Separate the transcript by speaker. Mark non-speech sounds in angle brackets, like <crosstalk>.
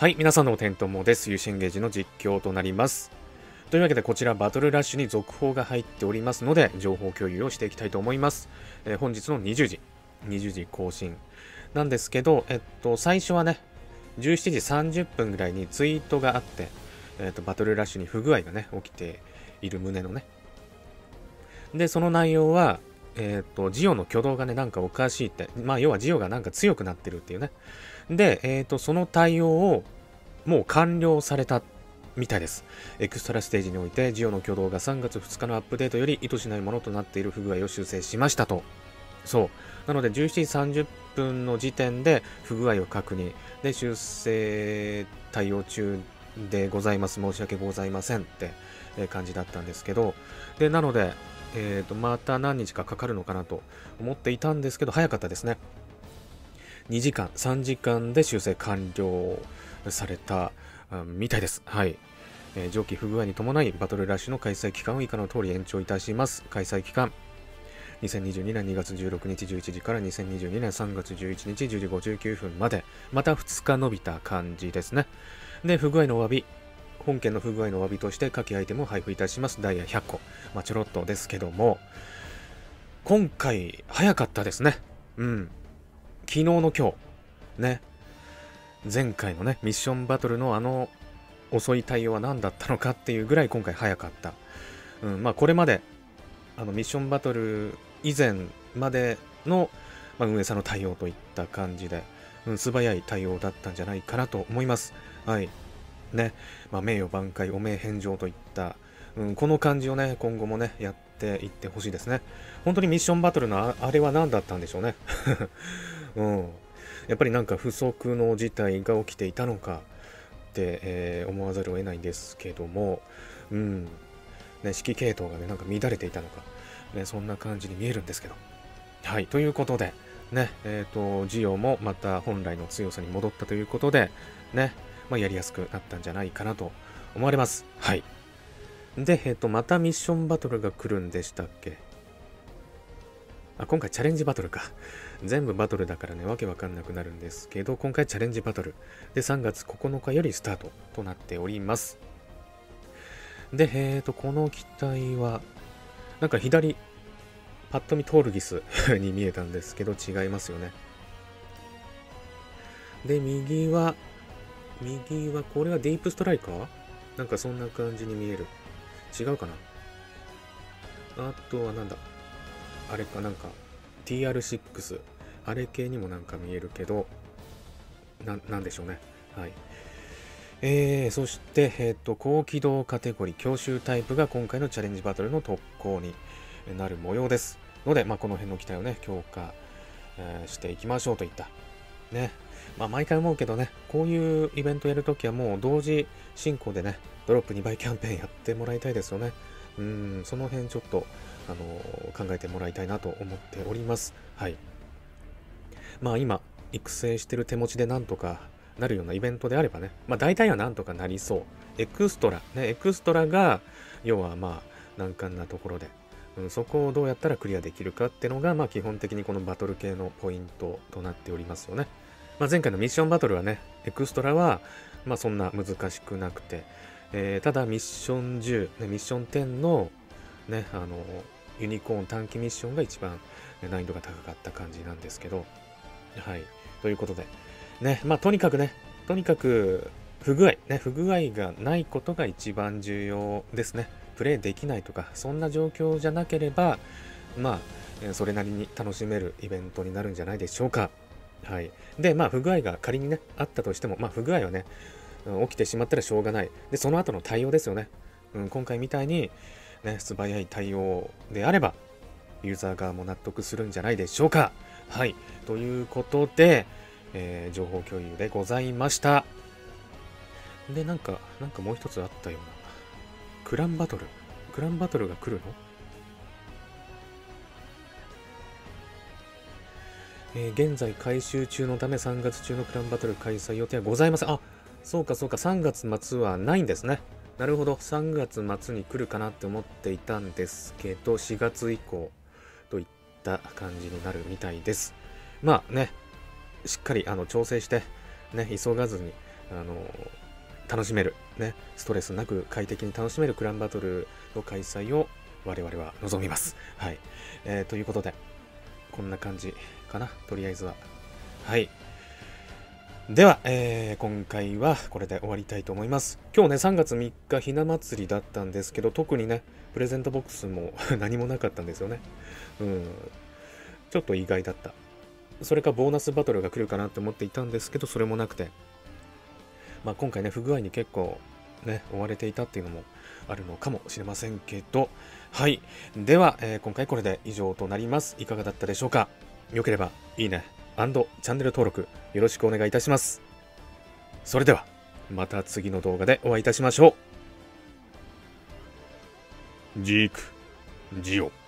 Speaker 1: はい、皆さんのお天ともです。ユーシンゲージの実況となります。というわけで、こちらバトルラッシュに続報が入っておりますので、情報共有をしていきたいと思います。えー、本日の20時、20時更新なんですけど、えっと、最初はね、17時30分ぐらいにツイートがあって、えっと、バトルラッシュに不具合がね、起きている旨のね。で、その内容は、えっ、と、ジオの挙動がね、なんかおかしいって、まあ、要はジオがなんか強くなってるっていうね。で、えっ、と、その対応をもう完了されたみたいです。エクストラステージにおいて、ジオの挙動が3月2日のアップデートより意図しないものとなっている不具合を修正しましたと。そう。なので、17時30分の時点で不具合を確認。で、修正対応中でございます。申し訳ございませんって感じだったんですけど、で、なので、えー、とまた何日かかかるのかなと思っていたんですけど、早かったですね。2時間、3時間で修正完了されたみたいです。はい。えー、上記不具合に伴い、バトルラッシュの開催期間を以下の通り延長いたします。開催期間、2022年2月16日11時から2022年3月11日10時59分まで、また2日伸びた感じですね。で、不具合のお詫び、本件の不具合のお詫びとして下記アイテムを配布いたします。ダイヤ100個。まあ、ちょろっとですけども、今回、早かったですね。うん。昨日の今日、ね。前回のね、ミッションバトルのあの遅い対応は何だったのかっていうぐらい今回早かった。うん、まあこれまで、あのミッションバトル以前までの、まあ、運営さんの対応といった感じで、うん、素早い対応だったんじゃないかなと思います。はい。ね、まあ、名誉挽回、汚名返上といった、うん、この感じをね、今後もね、やっていってほしいですね。本当にミッションバトルのあれは何だったんでしょうね。うん。やっぱりなんか不測の事態が起きていたのかって、えー、思わざるを得ないんですけども、うん。ね、指揮系統がね、なんか乱れていたのか、ね、そんな感じに見えるんですけど。はい、ということで、ね、え、ー、と、ジオもまた本来の強さに戻ったということで、ね、まあ、やりやすくなったんじゃないかなと思われます。はい。で、えっ、と、またミッションバトルが来るんでしたっけ？あ、今回チャレンジバトルか。全部バトルだからね、わけわかんなくなるんですけど、今回チャレンジバトル。で、3月9日よりスタートとなっております。で、えっ、ー、と、この機体は、なんか左、パッと見トールギス <laughs> に見えたんですけど、違いますよね。で、右は、右は、これはディープストライカー？なんかそんな感じに見える。違うかな？あとはなんだ？あれかなんか TR6 あれ系にもなんか見えるけどなんでしょうね。はい。えー、そして、え、ー、と、高機動カテゴリー、強襲タイプが今回のチャレンジバトルの特攻になる模様です。ので、まあ、この辺の機体をね、強化、えー、していきましょうといった、ね、まあ、毎回思うけどね、こういうイベントやるときはもう同時進行でね、ドロップ2倍キャンペーンやってもらいたいですよね。うん、その辺ちょっと、あの考えてもらいたいなと思っております。はい。まあ今、育成してる手持ちでなんとかなるようなイベントであればね、まあ大体はなんとかなりそう。エクストラ、ね、エクストラが、要はまあ難関なところで、うん、そこをどうやったらクリアできるかっていうのが、まあ基本的にこのバトル系のポイントとなっておりますよね。まあ、前回のミッションバトルはね、エクストラは、まあ、そんな難しくなくて、えー、ただミッション10、ね、ミッション10の、ね、あの、ユニコーン短期ミッションが一番難易度が高かった感じなんですけど、はい。ということで、ね、まあ、とにかくね、とにかく、不具合、ね、不具合がないことが一番重要ですね。プレイできないとか、そんな状況じゃなければ、まあ、それなりに楽しめるイベントになるんじゃないでしょうか。はい。で、まあ、不具合が仮にね、あったとしても、まあ、不具合はね、起きてしまったらしょうがない。で、その後の対応ですよね。うん、今回みたいに、ね、素早い対応であれば、ユーザー側も納得するんじゃないでしょうか。はい。ということで、えー、情報共有でございました。で、なんか、なんかもう一つあったような。クランバトル。クランバトルが来るの？えー、現在回収中のため3月中のクランバトル開催予定はございません。あ、そうかそうか、3月末はないんですね。なるほど、3月末に来るかなって思っていたんですけど、4月以降といった感じになるみたいです。まあね、しっかりあの調整して、ね、急がずに、あの楽しめる、ね、ストレスなく快適に楽しめるクランバトルの開催を我々は望みます。はい。えー、ということで、こんな感じかな、とりあえずは。はい。では、えー、今回はこれで終わりたいと思います。今日ね、3月3日ひな祭りだったんですけど、特にね、プレゼントボックスも <laughs> 何もなかったんですよね。うん。ちょっと意外だった。それかボーナスバトルが来るかなって思っていたんですけど、それもなくて。まあ今回ね、不具合に結構ね、追われていたっていうのもあるのかもしれませんけど、はい。では、えー、今回これで以上となります。いかがだったでしょうか？よければ、いいね、チャンネル登録よろしくお願いいたします。それでは、また次の動画でお会いいたしましょう。ジーク、ジオ。